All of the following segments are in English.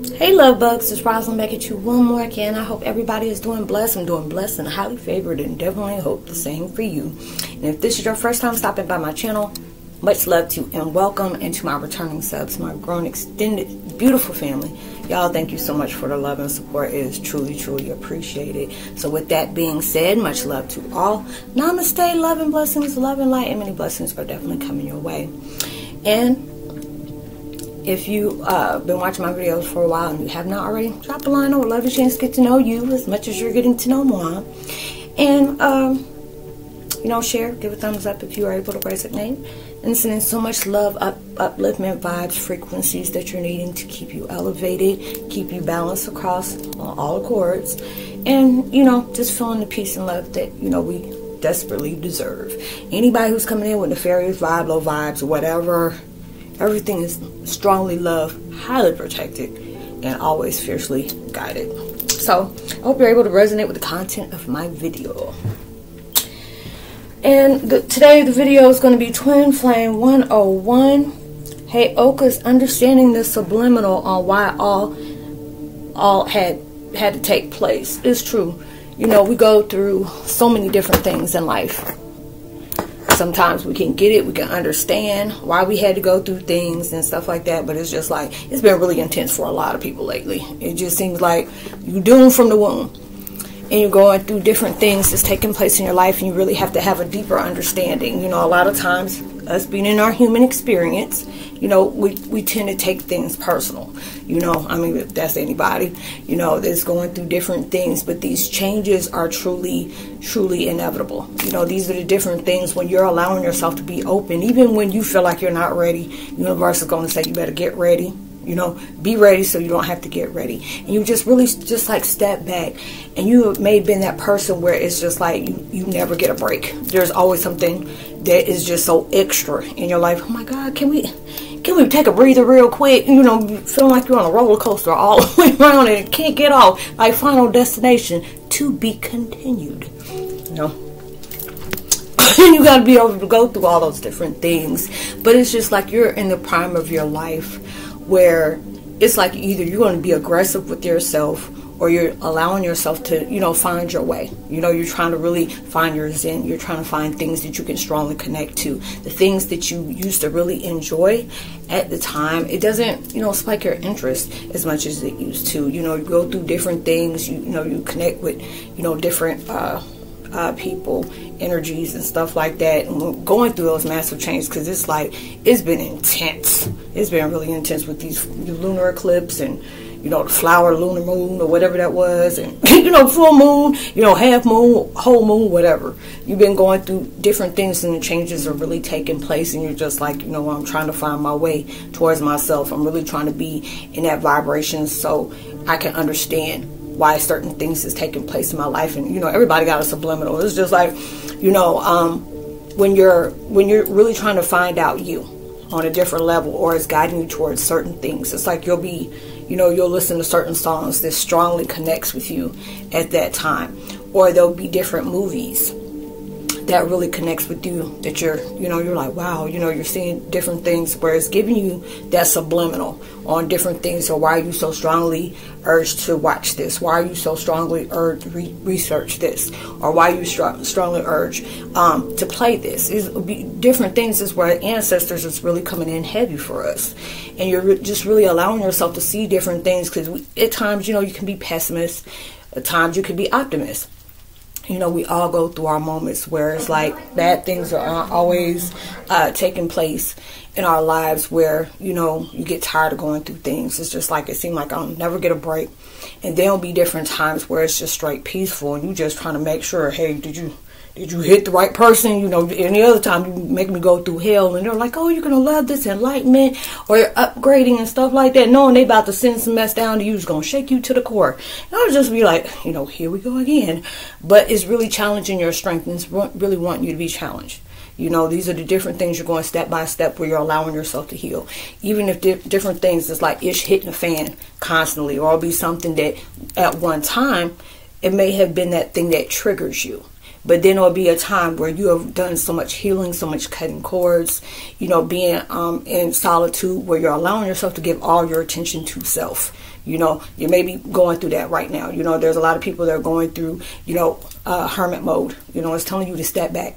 Hey love bugs, it's Roslynn back at you one more again. I hope everybody is doing blessed. I'm doing blessed and highly favored and definitely hope the same for you. And if this is your first time stopping by my channel, much love to you and welcome into my returning subs, my grown extended beautiful family. Y'all thank you so much for the love and support. It is truly, truly appreciated. So with that being said, much love to all. Namaste, love and blessings, love and light, and many blessings are definitely coming your way. And if you've uh, been watching my videos for a while and you have not already, drop a line. I would love a chance to get to know you as much as you're getting to know moi. And, um, you know, share, give a thumbs up if you are able to resonate. And sending so much love, up, upliftment vibes, frequencies that you're needing to keep you elevated, keep you balanced across all chords. And, you know, just feeling the peace and love that, you know, we desperately deserve. Anybody who's coming in with nefarious vibe, low vibes, whatever, Everything is strongly loved, highly protected, and always fiercely guided. So, I hope you're able to resonate with the content of my video. And the, today the video is going to be Twin Flame 101. Heyokas understanding the subliminal on why all all had had to take place. It's true. You know, we go through so many different things in life sometimes we can get it, we can understand why we had to go through things and stuff like that. But it's just like it's been really intense for a lot of people lately. It just seems like you're doomed from the womb. And you're going through different things that's taking place in your life, and you really have to have a deeper understanding. You know, a lot of times, us being in our human experience, you know, we, we tend to take things personal. You know, I mean, if that's anybody, you know, that's going through different things, but these changes are truly, truly inevitable. You know, these are the different things when you're allowing yourself to be open, even when you feel like you're not ready, the universe is going to say, you better get ready you know be ready so you don't have to get ready. And you just really just like step back. And you may have been that person where it's just like you, you never get a break. There's always something that is just so extra in your life. Oh my god can we can we take a breather real quick? You know feeling like you're on a roller coaster all the way around and can't get off. Like final destination to be continued. You know? You got to be able to go through all those different things. But it's just like you're in the prime of your life where it's like either you're going to be aggressive with yourself or you're allowing yourself to, you know, find your way. You know, you're trying to really find your zen. You're trying to find things that you can strongly connect to. The things that you used to really enjoy at the time, it doesn't, you know, spike your interest as much as it used to. You know, you go through different things. You, you know, you connect with, you know, different. Uh, uh, people, energies, and stuff like that. And going through those massive changes because it's like it's been intense. It's been really intense with these lunar eclipse and you know the flower lunar moon or whatever that was, and you know full moon, you know half moon, whole moon, whatever. You've been going through different things, and the changes are really taking place, and you're just like you know I'm trying to find my way towards myself. I'm really trying to be in that vibration so I can understand why certain things is taking place in my life and you know everybody got a subliminal it's just like you know um, when you're when you're really trying to find out you on a different level or it's guiding you towards certain things it's like you'll be you know you'll listen to certain songs that strongly connects with you at that time. Or there'll be different movies that really connects with you that you're you know you're like wow you know you're seeing different things where it's giving you that subliminal on different things. So why are you so strongly urged to watch this? Why are you so strongly urged re- research this? Or why you str- strongly urge um, to play this? Is different things is where ancestors is really coming in heavy for us. And you're re- just really allowing yourself to see different things because at times you know you can be pessimist at times you can be optimist you know, we all go through our moments where it's like bad things are always uh, taking place in our lives where, you know, you get tired of going through things. It's just like it seems like I'll never get a break. And there'll be different times where it's just straight peaceful and you just trying to make sure, hey, did you did you hit the right person? You know, any other time you make me go through hell, and they're like, "Oh, you're gonna love this enlightenment, or upgrading and stuff like that," knowing they about to send some mess down to you, it's gonna shake you to the core. And I'll just be like, you know, here we go again. But it's really challenging your strength, and it's really wanting you to be challenged. You know, these are the different things you're going step by step where you're allowing yourself to heal. Even if di- different things is like ish hitting a fan constantly, or it'll be something that at one time it may have been that thing that triggers you but then there'll be a time where you have done so much healing, so much cutting cords, you know, being um, in solitude where you're allowing yourself to give all your attention to self. You know, you may be going through that right now. You know, there's a lot of people that are going through, you know, uh, hermit mode. You know, it's telling you to step back.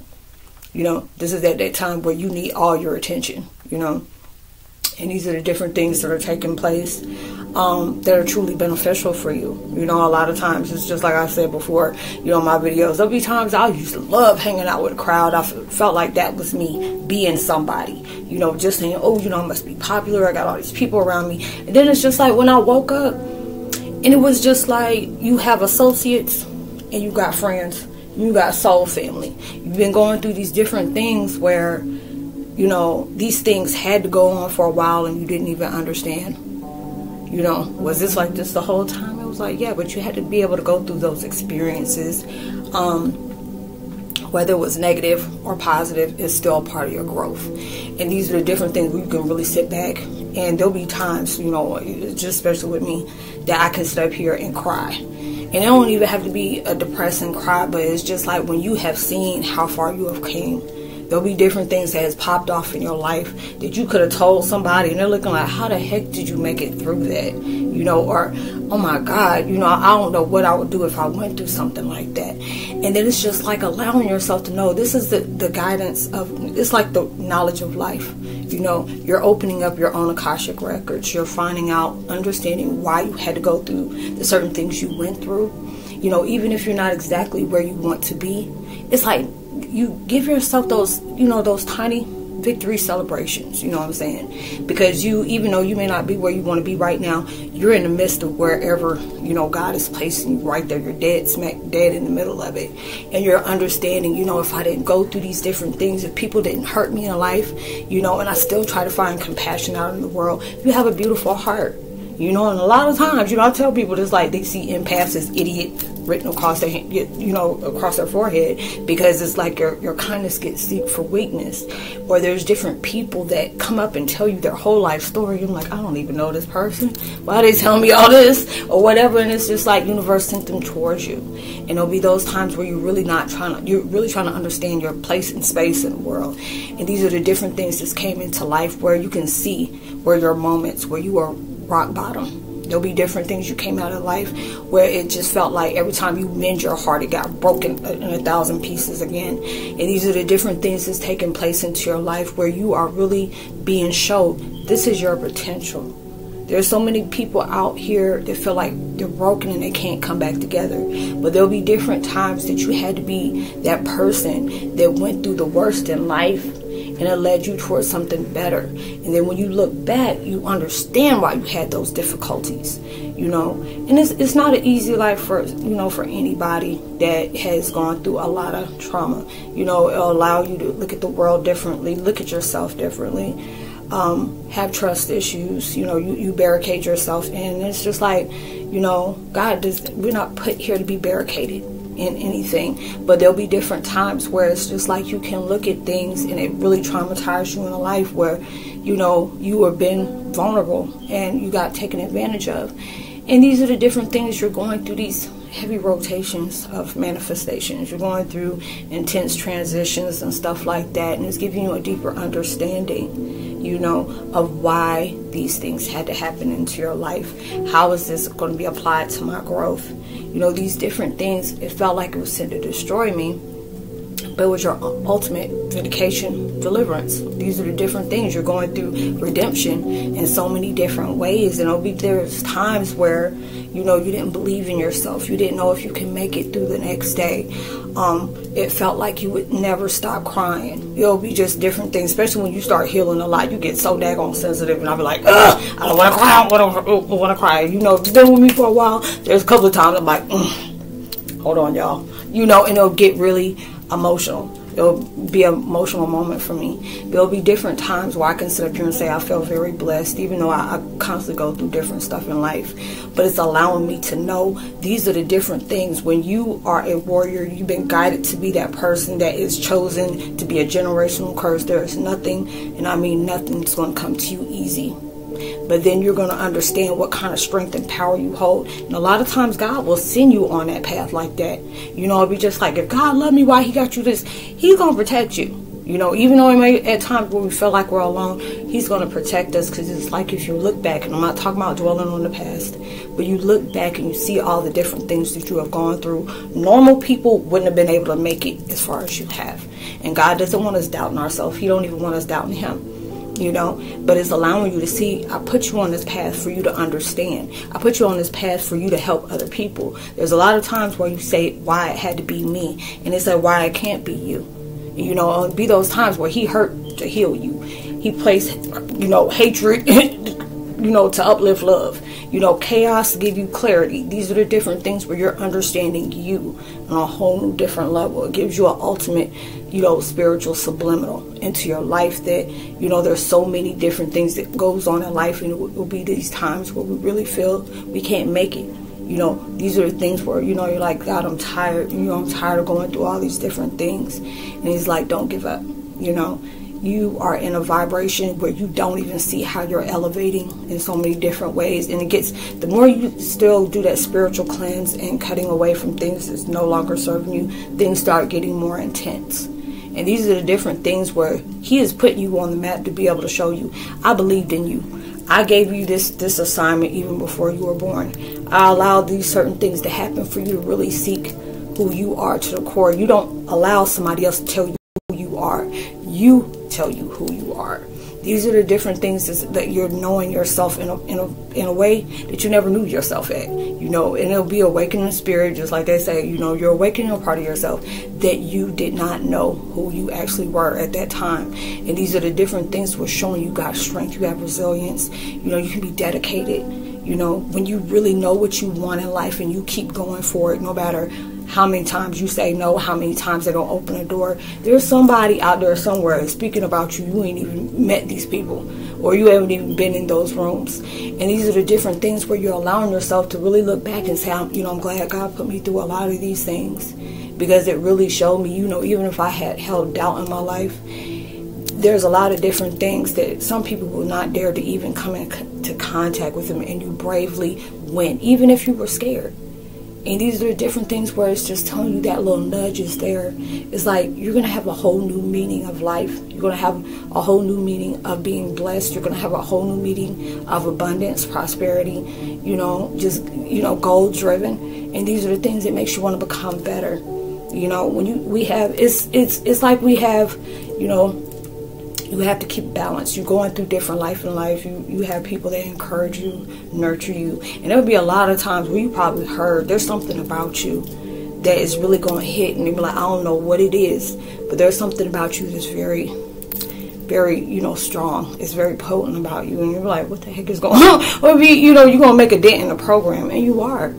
You know, this is at that time where you need all your attention. You know, and these are the different things that are taking place um, that are truly beneficial for you. You know, a lot of times it's just like I said before, you know, my videos. There'll be times I used to love hanging out with a crowd. I felt like that was me being somebody. You know, just saying, oh, you know, I must be popular. I got all these people around me. And then it's just like when I woke up, and it was just like you have associates and you got friends, you got soul family. You've been going through these different things where you know, these things had to go on for a while and you didn't even understand. You know, was this like this the whole time? It was like, yeah, but you had to be able to go through those experiences. Um, whether it was negative or positive, is still part of your growth. And these are the different things you can really sit back. And there'll be times, you know, just especially with me, that I can sit up here and cry. And it don't even have to be a depressing cry, but it's just like when you have seen how far you have came There'll be different things that has popped off in your life that you could have told somebody, and they're looking like, "How the heck did you make it through that?" You know, or "Oh my God, you know, I don't know what I would do if I went through something like that." And then it's just like allowing yourself to know this is the the guidance of it's like the knowledge of life. You know, you're opening up your own akashic records. You're finding out, understanding why you had to go through the certain things you went through. You know, even if you're not exactly where you want to be, it's like you give yourself those, you know, those tiny victory celebrations, you know what I'm saying? Because you, even though you may not be where you want to be right now, you're in the midst of wherever, you know, God is placing you right there. You're dead, smack dead in the middle of it. And you're understanding, you know, if I didn't go through these different things, if people didn't hurt me in life, you know, and I still try to find compassion out in the world, you have a beautiful heart. You know, and a lot of times, you know, I tell people it's like they see empaths as idiot written across their you know across their forehead because it's like your your kindness gets seeped for weakness. Or there's different people that come up and tell you their whole life story. I'm like I don't even know this person. Why they telling me all this? Or whatever. And it's just like universe sent them towards you. And it'll be those times where you're really not trying to you're really trying to understand your place and space in the world. And these are the different things that came into life where you can see where your moments where you are rock bottom There'll be different things you came out of life where it just felt like every time you mend your heart, it got broken in a thousand pieces again. And these are the different things that's taking place into your life where you are really being showed this is your potential. There's so many people out here that feel like they're broken and they can't come back together. But there'll be different times that you had to be that person that went through the worst in life and it led you towards something better. And then when you look back, you understand why you had those difficulties, you know. And it's it's not an easy life for you know for anybody that has gone through a lot of trauma. You know, it'll allow you to look at the world differently, look at yourself differently. Um, have trust issues, you know, you, you barricade yourself in. It's just like, you know, God does, we're not put here to be barricaded in anything. But there'll be different times where it's just like you can look at things and it really traumatizes you in a life where, you know, you have been vulnerable and you got taken advantage of. And these are the different things you're going through these heavy rotations of manifestations. You're going through intense transitions and stuff like that, and it's giving you a deeper understanding, you know, of why these things had to happen into your life. How is this going to be applied to my growth? You know, these different things, it felt like it was sent to destroy me, but it was your ultimate vindication, deliverance. These are the different things. You're going through redemption in so many different ways. And it'll be there's times where, you know, you didn't believe in yourself. You didn't know if you can make it through the next day. Um, it felt like you would never stop crying. It'll be just different things, especially when you start healing a lot. You get so daggone sensitive, and I'll be like, Ugh, I don't want to cry. I don't want to cry. You know, been with me for a while. There's a couple of times I'm like, mm, hold on, y'all. You know, and it'll get really emotional. It'll be an emotional moment for me. There'll be different times where I can sit up here and say I feel very blessed, even though I, I constantly go through different stuff in life. But it's allowing me to know these are the different things. When you are a warrior, you've been guided to be that person that is chosen to be a generational curse. There is nothing, and I mean nothing, that's going to come to you easy but then you're going to understand what kind of strength and power you hold. And a lot of times, God will send you on that path like that. You know, it'll be just like, if God loved me, why He got you this? He's going to protect you. You know, even though it may at times where we feel like we're alone, He's going to protect us because it's like if you look back, and I'm not talking about dwelling on the past, but you look back and you see all the different things that you have gone through. Normal people wouldn't have been able to make it as far as you have, and God doesn't want us doubting ourselves. He don't even want us doubting Him you know? But it's allowing you to see i put you on this path for you to understand. I put you on this path for you to help other people. There's a lot of times where you say why it had to be me? And it's like why it can't be you? You know, be those times where he hurt to heal you. He placed, you know, hatred, you know, to uplift love. You know, chaos give you clarity. These are the different things where you're understanding you on a whole new different level. It gives you an ultimate, you know, spiritual subliminal into your life that, you know, there's so many different things that goes on in life and it will be these times where we really feel we can't make it you know, these are the things where, you know, you're like, God, I'm tired. You know, I'm tired of going through all these different things. And he's like, don't give up. You know, you are in a vibration where you don't even see how you're elevating in so many different ways. And it gets, the more you still do that spiritual cleanse and cutting away from things that's no longer serving you, things start getting more intense. And these are the different things where he is putting you on the map to be able to show you, I believed in you. I gave you this this assignment even before you were born. I allowed these certain things to happen for you to really seek who you are to the core. You don't allow somebody else to tell you who you are. You tell you who you are. These are the different things that you're knowing yourself in a, in a, in a way that you never knew yourself at. You know, and it'll be awakening spirit, just like they say, you know, you're awakening a part of yourself that you did not know who you actually were at that time. And these are the different things we're showing you got strength, you have resilience, you know, you can be dedicated. You know, when you really know what you want in life and you keep going for it, no matter how many times you say no, how many times they don't open the door. There's somebody out there somewhere speaking about you. You ain't even met these people, or you haven't even been in those rooms. And these are the different things where you're allowing yourself to really look back and say, you know, I'm glad God put me through a lot of these things because it really showed me, you know, even if I had held doubt in my life, there's a lot of different things that some people will not dare to even come into contact with them, and you bravely went, even if you were scared. And these are different things where it's just telling you that little nudge is there. It's like you're going to have a whole new meaning of life. You're going to have a whole new meaning of being blessed. You're going to have a whole new meaning of abundance, prosperity, you know, just, you know, goal driven. And these are the things that makes you want to become better. You know, when you, we have, it's, it's, it's like we have, you know, you have to keep balance. You're going through different life in life. You you have people that encourage you, nurture you, and there'll be a lot of times where you probably heard there's something about you that is really going to hit, and you're like, I don't know what it is, but there's something about you that's very, very you know strong. It's very potent about you, and you're like, what the heck is going on? or be you know you're gonna make a dent in the program, and you are.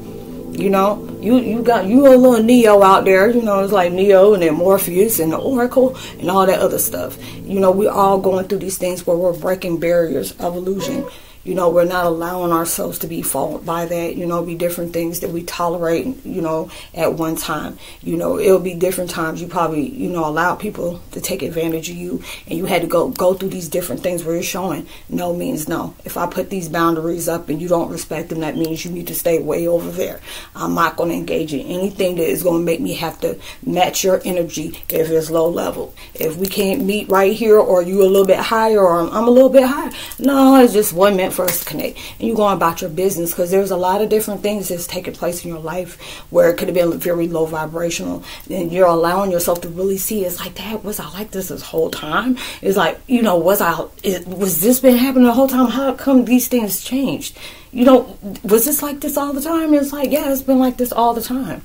You know, you you got you a little Neo out there. You know, it's like Neo and then Morpheus and the Oracle and all that other stuff. You know, we're all going through these things where we're breaking barriers of illusion you know we're not allowing ourselves to be followed by that. You know be different things that we tolerate you know at one time. You know it'll be different times. You probably you know allow people to take advantage of you and you had to go go through these different things where you're showing no means no. If i put these boundaries up and you don't respect them that means you need to stay way over there. I'm not going to engage in anything that is going to make me have to match your energy if it's low level. If we can't meet right here or you a little bit higher or i'm, a little bit higher. No it's just one meant first connect. And you go about your business because there's a lot of different things that's taking place in your life where it could have been very low vibrational. And you're allowing yourself to really see it's like that was I like this this whole time? It's like you know was I was this been happening the whole time? How come these things changed? You know was this like this all the time? It's like yeah it's been like this all the time.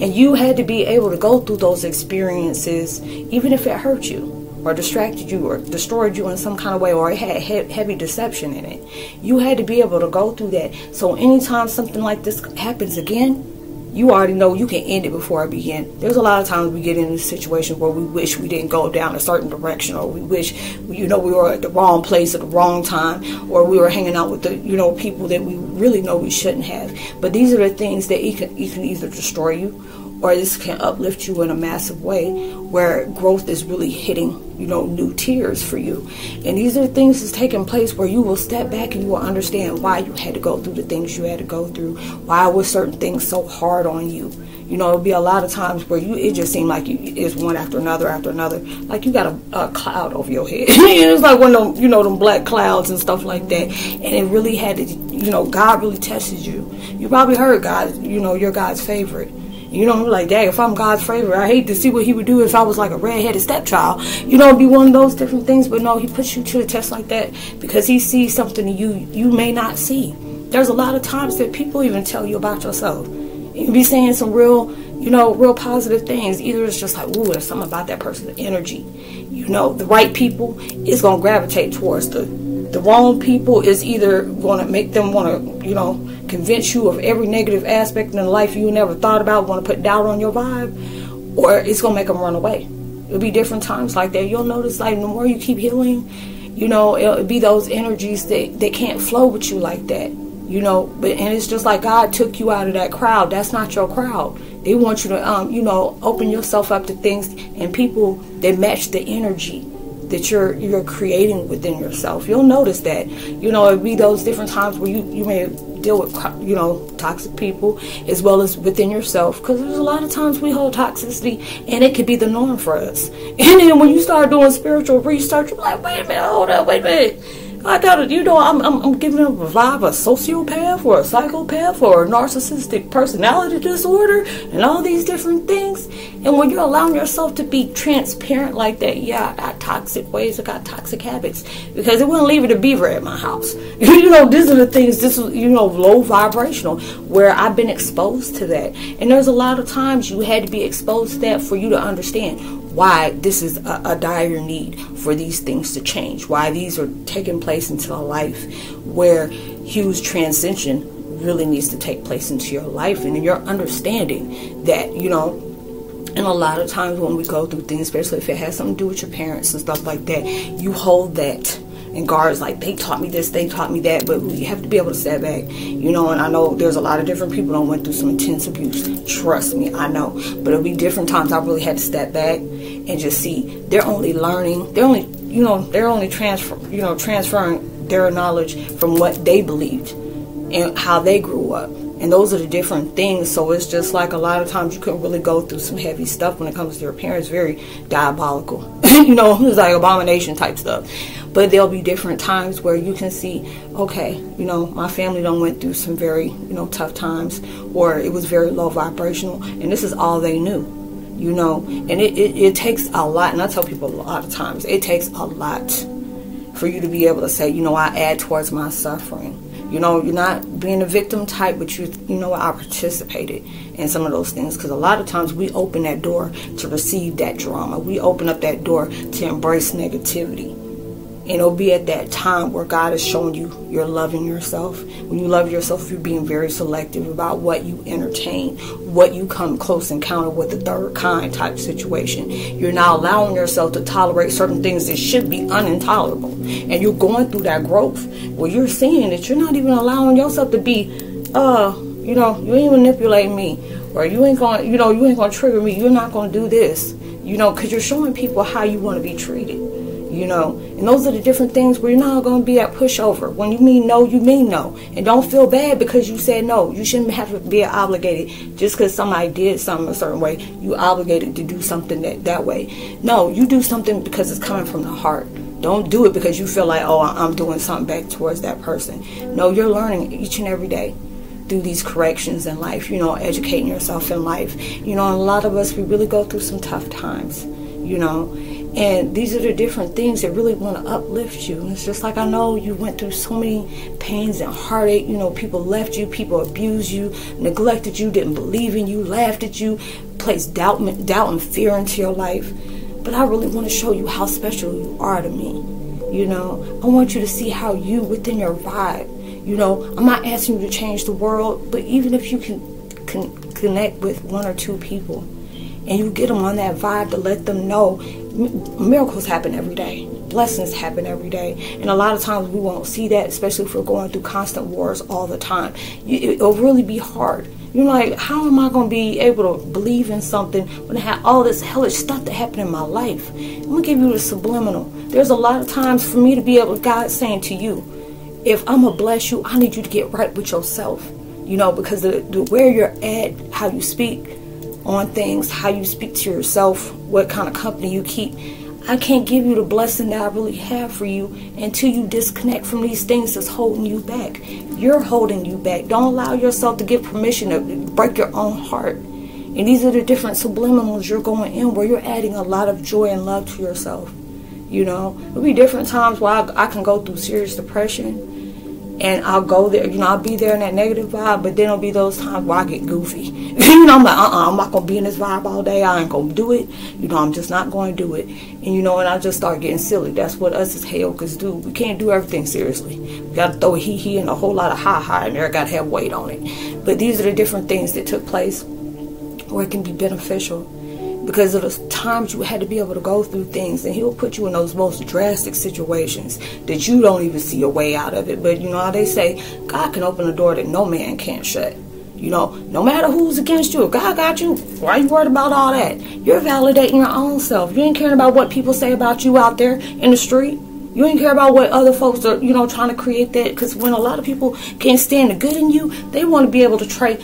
And you had to be able to go through those experiences even if it hurt you or distracted you or destroyed you in some kind of way or it had he- heavy deception in it. You had to be able to go through that. So anytime something like this happens again, you already know you can end it before it begin. There's a lot of times we get in a situation where we wish we didn't go down a certain direction, or we wish, you know, we were at the wrong place at the wrong time, or we were hanging out with the, you know, people that we really know we shouldn't have. But these are the things that it can, it can either destroy you, or this can uplift you in a massive way where growth is really hitting, you know, new tiers for you. And these are things that's taking place where you will step back and you will understand why you had to go through the things you had to go through, why were certain things so hard on you. You know, it'll be a lot of times where you it just seemed like you it's one after another after another, like you got a, a cloud over your head. it's like one of them, you know, them black clouds and stuff like that. And it really had to, you know, God really tested you. You probably heard God, you know, you're God's favorite you know, like, dang, if I'm God's favorite, I hate to see what he would do if I was like a redheaded stepchild. You know, be one of those different things. But no, he puts you to the test like that because he sees something you you may not see. There's a lot of times that people even tell you about yourself. You be saying some real, you know, real positive things. Either it's just like, ooh, there's something about that person's energy. You know, the right people is gonna gravitate towards the the wrong people is either gonna make them wanna, you know, convince you of every negative aspect in the life you never thought about, want to put doubt on your vibe, or it's going to make them run away. It'll be different times like that. You'll notice, like, the more you keep healing, you know, it'll be those energies that they can't flow with you like that. You know, but and it's just like God took you out of that crowd. That's not your crowd. They want you to, um, you know, open yourself up to things and people that match the energy that you're you're creating within yourself. You'll notice that. You know, it'll be those different times where you you may deal with you know toxic people as well as within yourself because there's a lot of times we hold toxicity and it could be the norm for us and then when you start doing spiritual research you're like wait a minute hold up wait a minute I got it. You know, I'm, I'm, I'm giving them a vibe of a sociopath or a psychopath or a narcissistic personality disorder and all these different things. And when you're allowing yourself to be transparent like that, yeah, I got toxic ways, I got toxic habits because it wouldn't Leave It to Beaver at my house. you know, these are the things. This is you know low vibrational where I've been exposed to that. And there's a lot of times you had to be exposed to that for you to understand why this is a, a, dire need for these things to change, why these are taking place into a life where huge transition really needs to take place into your life and in your understanding that, you know, and a lot of times when we go through things, especially if it has something to do with your parents and stuff like that, you hold that and guards like they taught me this, they taught me that, but you have to be able to step back, you know. And I know there's a lot of different people that went through some intense abuse. Trust me, I know. But it'll be different times I really had to step back and just see. They're only learning, they're only, you know, they're only transfer, you know, transferring their knowledge from what they believed and how they grew up. And those are the different things. So it's just like a lot of times you couldn't really go through some heavy stuff when it comes to your parents very diabolical you know it's like abomination type stuff. But there'll be different times where you can see okay you know my family done went through some very you know tough times or it was very low vibrational and this is all they knew you know and it, it, it takes a lot and i tell people a lot of times it takes a lot for you to be able to say you know i add towards my suffering you know, you're not being a victim type, but you, you know, I participated in some of those things because a lot of times we open that door to receive that drama. We open up that door to embrace negativity. And it'll be at that time where God is showing you you're loving yourself. When you love yourself, you're being very selective about what you entertain, what you come close encounter with the third kind type situation. You're not allowing yourself to tolerate certain things that should be unintolerable. And you're going through that growth where you're seeing that you're not even allowing yourself to be, uh, you know, you ain't manipulating me, or you ain't going, you know, you ain't going to trigger me. You're not going to do this, you know, because you're showing people how you want to be treated you know. And those are the different things where you're not going to be that pushover. When you mean no, you mean no. And don't feel bad because you said no. You shouldn't have to be obligated just because somebody did something a certain way. You obligated to do something that, that way. No, you do something because it's coming from the heart. Don't do it because you feel like, oh, I'm doing something back towards that person. No, you're learning each and every day through these corrections in life, you know, educating yourself in life. You know, a lot of us, we really go through some tough times, you know. And these are the different things that really want to uplift you. And it's just like I know you went through so many pains and heartache. You know, people left you, people abused you, neglected you, didn't believe in you, laughed at you, placed doubt, doubt and fear into your life. But I really want to show you how special you are to me. You know, I want you to see how you, within your vibe, you know, I'm not asking you to change the world, but even if you can, can connect with one or two people and you get them on that vibe to let them know miracles happen every day blessings happen every day and a lot of times we won't see that especially if we're going through constant wars all the time it'll really be hard You're like, how am I going to be able to believe in something when I have all this hellish stuff that happened in my life? I'm going to give you the subliminal. There's a lot of times for me to be able, God saying to you, if I'm going to bless you, I need you to get right with yourself. You know, because the, the where you're at, how you speak on things, how you speak to yourself, what kind of company you keep. I can't give you the blessing that I really have for you until you disconnect from these things that's holding you back. You're holding you back. Don't allow yourself to give permission to break your own heart. And these are the different subliminals you're going in where you're adding a lot of joy and love to yourself. You know, there'll be different times where I, I can go through serious depression and I'll go there, you know, I'll be there in that negative vibe, but then it'll be those times where I get goofy. you know, I'm like, uh-uh, I'm not to be in this vibe all day. I ain't to do it. You know, I'm just not going to do it. And, you know, and I just start getting silly. That's what us as Heyokas do. We can't do everything seriously. We got to throw a hee-hee and a whole lot of ha-ha in there. Got to have weight on it. But these are the different things that took place where it can be beneficial because of the times you had to be able to go through things and he'll put you in those most drastic situations that you don't even see a way out of it. But you know how they say god can open a door that no man can't shut. You know no matter who's against you if god got you. Why are you worried about all that? You're validating your own self. You ain't caring about what people say about you out there in the street. You ain't care about what other folks are, you know, trying to create that. Because when a lot of people can't stand the good in you, they want to be able to try,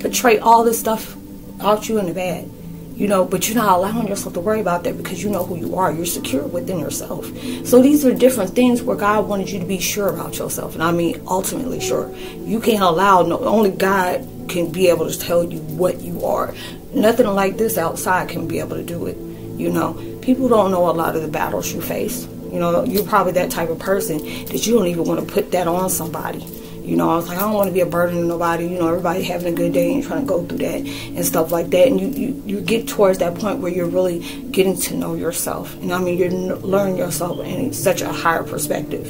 portray all this stuff out you in the bad you know, but you're not allowing yourself to worry about that because you know who you are. You're secure within yourself. So these are different things where God wanted you to be sure about yourself. And I mean, ultimately sure. You can't allow, no, only God can be able to tell you what you are. Nothing like this outside can be able to do it. You know, people don't know a lot of the battles you face. You know, you're probably that type of person that you don't even want to put that on somebody you know, I was like, I don't want to be a burden to nobody. You know, everybody having a good day and trying to go through that and stuff like that. And you, you, you get towards that point where you're really getting to know yourself. And I mean, you're learning yourself in such a higher perspective.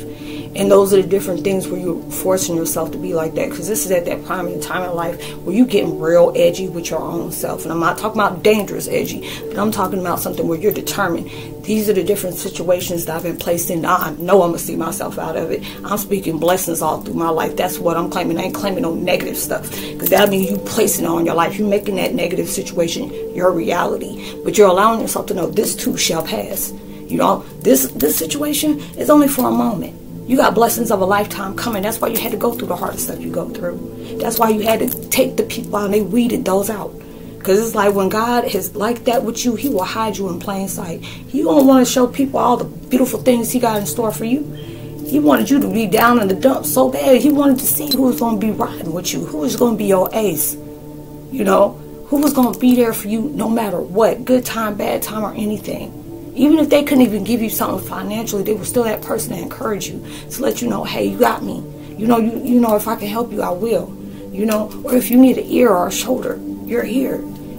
And those are the different things where you're forcing yourself to be like that. Because this is at that prime in time in life where you're getting real edgy with your own self. And I'm not talking about dangerous edgy, but I'm talking about something where you're determined. These are the different situations that I've been placed in. I know I'm going to see myself out of it. I'm speaking blessings all through my life. That's what I'm claiming. I ain't claiming no negative stuff. Because that means you placing on your life. You're making that negative situation your reality. But you're allowing yourself to know this too shall pass. You know, this this situation is only for a moment. You got blessings of a lifetime coming. That's why you had to go through the hard stuff you go through. That's why you had to take the people out and they weeded those out. Because it's like when God is like that with you, He will hide you in plain sight. He don't want to show people all the beautiful things He got in store for you. He wanted you to be down in the dumps so bad. He wanted to see who was going to be riding with you, who was going to be your ace. You know, who was going to be there for you no matter what, good time, bad time, or anything. Even if they couldn't even give you something financially, they were still that person to encourage you to let you know, hey, you got me. You know, you, you know, if I can help you, I will. You know, or if you need an ear or a shoulder, you're here.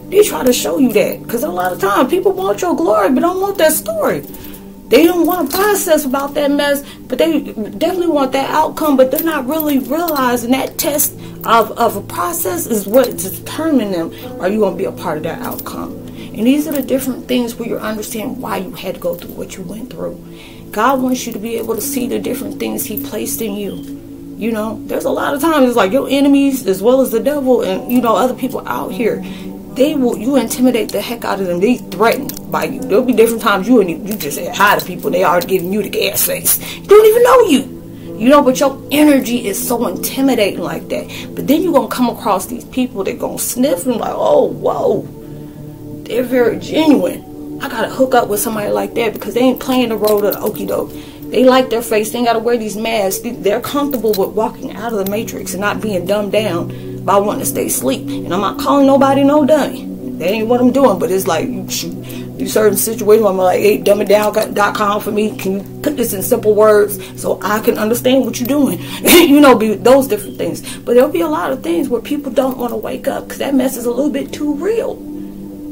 They try to show you that because a lot of times people want your glory, but don't want that story. They don't want to process about that mess, but they definitely want that outcome. But they're not really realizing that test of, of a process is what determine them. Are you going to be a part of that outcome? And these are the different things where you understand why you had to go through what you went through. God wants you to be able to see the different things He placed in you. You know, there's a lot of times it's like your enemies as well as the devil and you know other people out here. They will you intimidate the heck out of them. They threatened by you. There'll be different times you and you just say hi to people. They are giving you the gas face. They don't even know you. You know, but your energy is so intimidating like that. But then you're gonna come across these people that gonna sniff and like, oh whoa they're very genuine. I gotta hook up with somebody like that because they ain't playing the role of the okie doke. They like their face. They ain't gotta wear these masks. They're comfortable with walking out of the matrix and not being dumbed down by wanting to stay asleep. And I'm not calling nobody no dummy. That ain't what I'm doing. But it's like these certain situations I'm like, hey, dumbitdown.com for me. Can you put this in simple words so I can understand what you're doing? you know, be those different things. But there'll be a lot of things where people don't want to wake up because that mess is a little bit too real.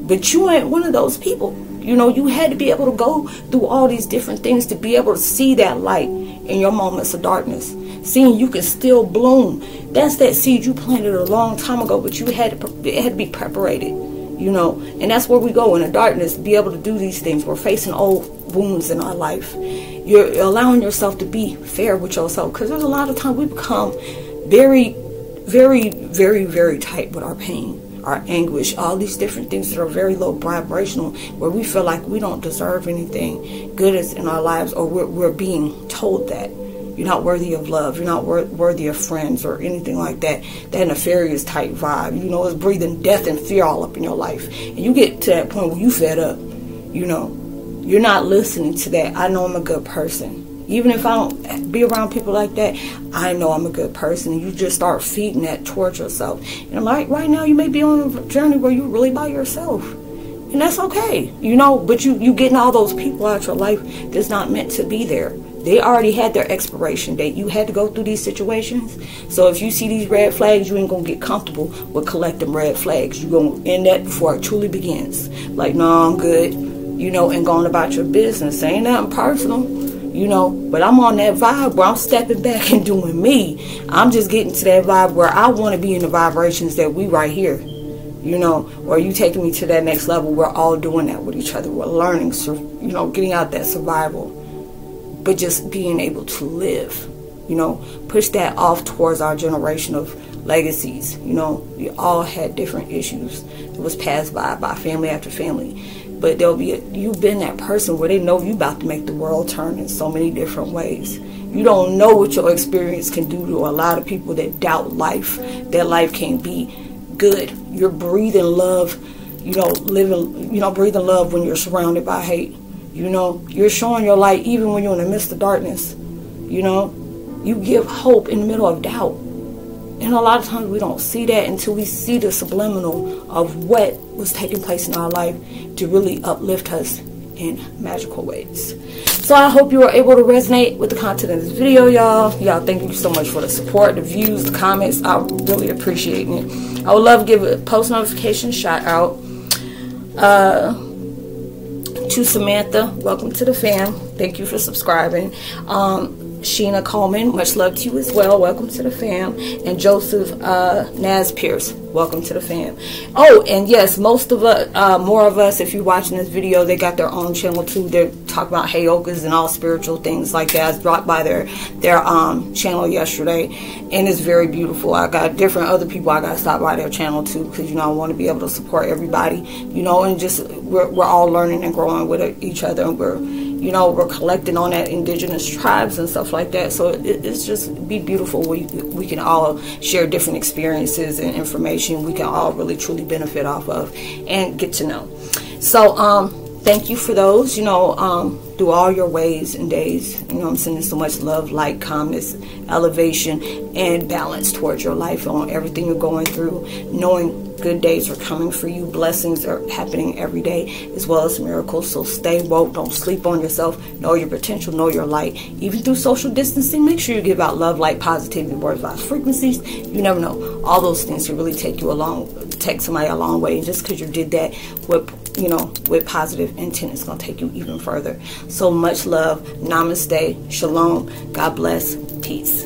But you ain't one of those people. You know, you had to be able to go through all these different things to be able to see that light in your moments of darkness. Seeing you can still bloom. That's that seed you planted a long time ago, but you had to, it had to be preparated. You know, and that's where we go in the darkness, be able to do these things. We're facing old wounds in our life. You're allowing yourself to be fair with yourself because there's a lot of time we become very very, very, very tight with our pain, our anguish, all these different things that are very low vibrational, where we feel like we don't deserve anything good in our lives, or we're, we're being told that. You're not worthy of love. You're not wor- worthy of friends or anything like that. That nefarious type vibe. You know, it's breathing death and fear all up in your life. And you get to that point where you fed up. You know, you're not listening to that. I know I'm a good person. Even if I don't be around people like that, I know I'm a good person. And you just start feeding that towards yourself. And like right now, you may be on a journey where you're really by yourself. And that's okay, you know, but you, you getting all those people out your life that's not meant to be there. They already had their expiration date. You had to go through these situations. So if you see these red flags, you ain't gonna get comfortable with collecting red flags. You're gonna end that before it truly begins. Like, no, I'm good, you know, and going about your business. Ain't nothing personal, you know. But I'm on that vibe where I'm stepping back and doing me. I'm just getting to that vibe where I want to be in the vibrations that we right here you know, or you taking me to that next level. We're all doing that with each other. We're learning, so you know, getting out that survival but just being able to live. You know, push that off towards our generation of legacies. You know, we all had different issues that was passed by by family after family. But there'll be you've been that person where they know you about to make the world turn in so many different ways. You don't know what your experience can do to a lot of people that doubt life. That life can't be good. You're breathing love. You know, living. You know, breathing love when you're surrounded by hate you know, you're showing your light even when you're in the midst of darkness. You know, you give hope in the middle of doubt. And a lot of times we don't see that until we see the subliminal of what was taking place in our life to really uplift us in magical ways. So I hope you were able to resonate with the content of this video, y'all. Y'all, thank you so much for the support, the views, the comments. I really appreciate it. I would love to give a post notification shout out. Uh, to Samantha, welcome to the fam. Thank you for subscribing. Um, Sheena Coleman, much love to you as well. Welcome to the fam. And Joseph uh, Naz Pierce, welcome to the fam. Oh, and yes, most of us, uh, more of us, if you're watching this video, they got their own channel too. They're talking about Heyokas and all spiritual things like that. I dropped by their their um, channel yesterday, and it's very beautiful. I got different other people. I got to stop by their channel too because you know I want to be able to support everybody. You know, and just we're we're all learning and growing with each other, and we're you know, we're collecting on that indigenous tribes and stuff like that. So it, it's just be beautiful. We we can all share different experiences and information. We can all really truly benefit off of and get to know. So um, thank you for those. You know, um, through all your ways and days. You know, I'm sending so much love, light, calmness, elevation, and balance towards your life on everything you're going through. Knowing good days are coming for you. Blessings are happening every day, as well as miracles. So stay woke. Don't sleep on yourself. Know your potential. Know your light. Even through social distancing, make sure you give out love, light, positivity, words, vibes, frequencies. You never know. All those things can really take you along, take somebody a long way. And just because you did that with, you know, with positive intent, it's going to take you even further. So much love. Namaste. Shalom. God bless. Peace.